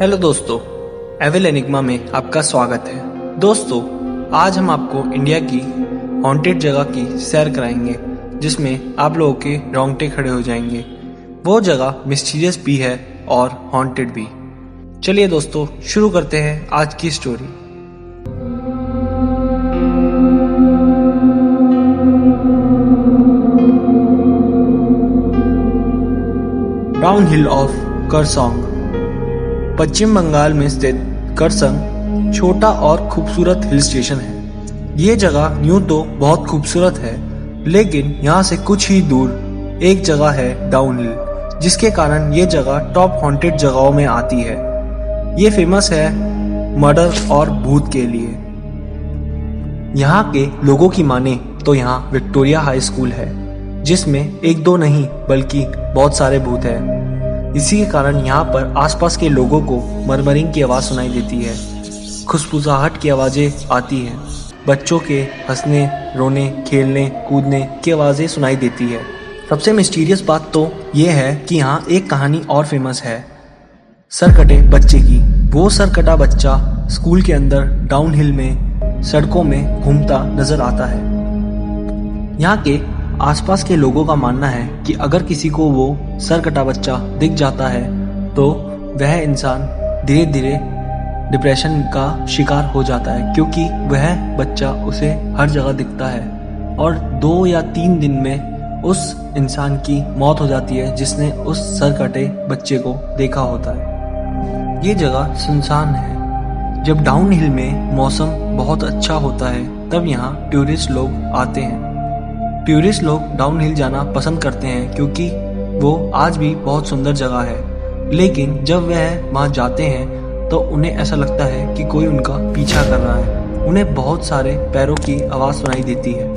Hello दोस्तों evil enigma में आपका स्वागत है। दोस्तों, आज हम आपको इंडिया की हॉन्टेड जगह की सैर कराएँगे, जिसमें आप लोगों के रोंगटे खड़े हो जाएँगे। वो जगह मिस्टीरियस भी है और हॉन्टेड भी। चलिए दोस्तों, शुरू करते हैं आज की story down hill of Kurseong Paschim Bengal में स्थित करसंग छोटा और खूबसूरत हिल स्टेशन है। ये जगह यूँ तो बहुत खूबसूरत है, लेकिन यहाँ से कुछ ही दूर एक जगह है डाउन हिल, जिसके कारण ये जगह टॉप हॉन्टेड जगहों में आती है। ये फ़ेमस है मर्डर और भूत के लिए। यहाँ के लोगों की माने तो यहाँ विक्टोरिया हाई स्कूल है, जिसमें एक दो नहीं, बल्कि बहुत सारे भूत हैं। इसी के कारण यहाँ पर आसपास के लोगों को मरमरिंग की आवाज़ सुनाई देती है। खुशफुसाहट की आवाज़ें आती हैं। बच्चों के हंसने, रोने, खेलने, कूदने की आवाज़ें सुनाई देती है। सबसे मिस्टीरियस बात तो ये है कि यहाँ एक कहानी और फ़ेमस है। सरकटे बच्चे की। वो सरकटा बच्चा स्कूल के अंदर डाउन हिल में, सड़कों में घूमता नज़र आता है। यहाँ के आसपास के लोगों का मानना है कि अगर किसी को वो सरकटा बच्चा दिख जाता है तो वह इंसान धीरे धीरे डिप्रेशन का शिकार हो जाता है, क्योंकि वह बच्चा उसे हर जगह दिखता है। और दो या तीन दिन में उस इंसान की मौत हो जाती है, जिसने उस सरकटे बच्चे को देखा होता है। ये जगह सुनसान है। जब डाउन हिल में मौसम बहुत अच्छा होता है, तब यहाँ टूरिस्ट लोग आते हैं। टूरिस्ट लोग डाउन हिल जाना पसंद करते हैं क्योंकि वो आज भी बहुत सुंदर जगह है। लेकिन जब वह वहाँ जाते हैं तो उन्हें ऐसा लगता है कि कोई उनका पीछा कर रहा है। उन्हें बहुत सारे पैरों की आवाज़ सुनाई देती है।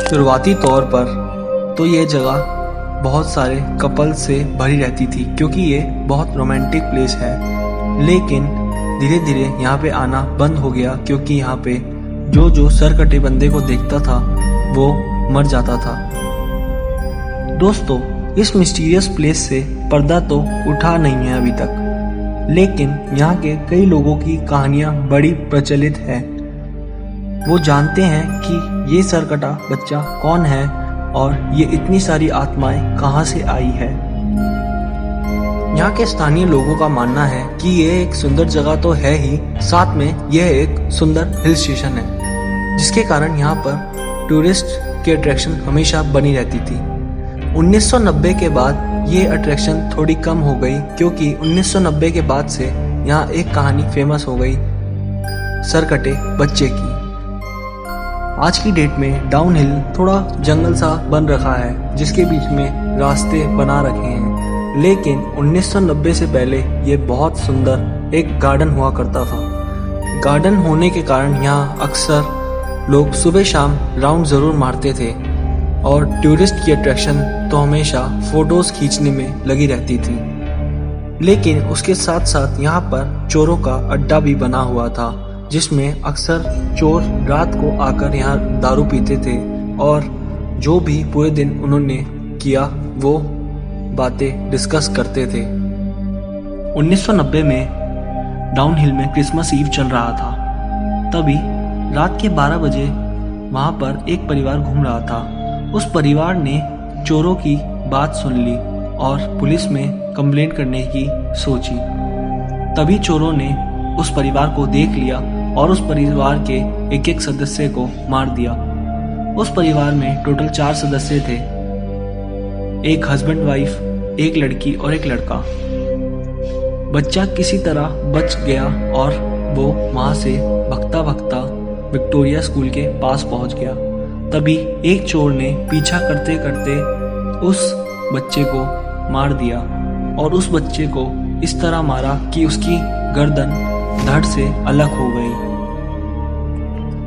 शुरुआती तौर पर तो ये जगह बहुत सारे कपल से भरी रहती थी, क्योंकि ये बहुत रोमांटिक प्लेस है। लेकिन धीरे धीरे यहाँ पे आना बंद हो गया, क्योंकि यहाँ पे जो जो सर कटे बंदे को देखता था, वो मर जाता था। दोस्तों, इस मिस्टीरियस प्लेस से पर्दा तो उठा नहीं है अभी तक, लेकिन यहाँ के कई लोगों की कहानियाँ बड़ी प्रचलित है। वो जानते हैं कि ये सरकटा बच्चा कौन है और ये इतनी सारी आत्माएँ कहाँ से आई है। यहाँ के स्थानीय लोगों का मानना है कि ये एक सुंदर जगह तो है ही, साथ में यह एक सुंदर हिल स्टेशन है। जिसके कारण यहाँ पर टूरिस्ट की अट्रैक्शन हमेशा बनी रहती थी। 1990 के बाद ये अट्रैक्शन थोड़ी कम हो गई, क्योंकि 1990 के बाद से यहाँ एक कहानी फ़ेमस हो गई, सरकटे बच्चे की। आज की डेट में डाउन हिल थोड़ा जंगल सा बन रखा है, जिसके बीच में रास्ते बना रखे हैं। लेकिन 1990 से पहले ये बहुत सुंदर एक गार्डन हुआ करता था। गार्डन होने के कारण यहाँ अक्सर लोग सुबह शाम राउंड ज़रूर मारते थे और टूरिस्ट की अट्रैक्शन तो हमेशा फ़ोटोज़ खींचने में लगी रहती थी। लेकिन उसके साथ साथ यहाँ पर चोरों का अड्डा भी बना हुआ था, जिसमें अक्सर चोर रात को आकर यहाँ दारू पीते थे और जो भी पूरे दिन उन्होंने किया, वो बातें डिस्कस करते थे। 1990 में डाउन हिल में क्रिसमस ईव चल रहा था। तभी रात के 12 बजे वहाँ पर एक परिवार घूम रहा था। उस परिवार ने चोरों की बात सुन ली और पुलिस में कंप्लेंट करने की सोची। तभी चोरों ने उस परिवार को देख लिया और उस परिवार के एक एक सदस्य को मार दिया। उस परिवार में टोटल चार सदस्य थे। एक हस्बैंड वाइफ एक लड़की और एक लड़का। बच्चा किसी तरह बच गया और वो वहाँ से भगता भगता विक्टोरिया स्कूल के पास पहुँच गया। तभी एक चोर ने पीछा करते करते उस बच्चे को मार दिया और उस बच्चे को इस तरह मारा कि उसकी गर्दन धड़ से अलग हो गई।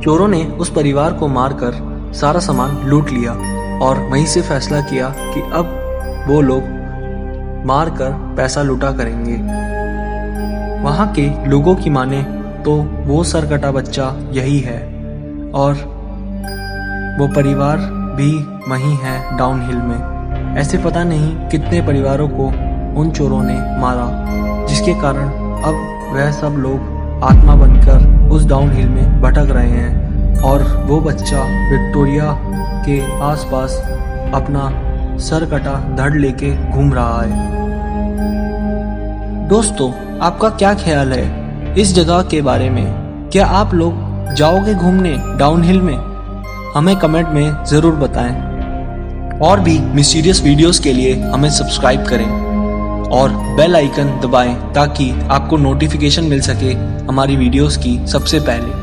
चोरों ने उस परिवार को मारकर सारा सामान लूट लिया और वहीं से फैसला किया कि अब वो लोग मारकर पैसा लूटा करेंगे। वहाँ के लोगों की माने तो वो सरकटा बच्चा यही है और वो परिवार भी वही है डाउन हिल में। ऐसे पता नहीं कितने परिवारों को उन चोरों ने मारा, जिसके कारण अब वह सब लोग आत्मा बनकर उस डाउन हिल में भटक रहे हैं और वो बच्चा विक्टोरिया के आसपास अपना सर कटा धड़ लेके घूम रहा है। दोस्तों, आपका क्या ख्याल है? इस जगह के बारे में। क्या आप लोग जाओगे घूमने डाउनहिल में? हमें कमेंट में ज़रूर बताएँ। और भी मिस्टीरियस वीडियोस के लिए हमें सब्सक्राइब करें। और बेल आइकन दबाएँ ताकि आपको नोटिफिकेशन मिल सके हमारी वीडियोस की सबसे पहले।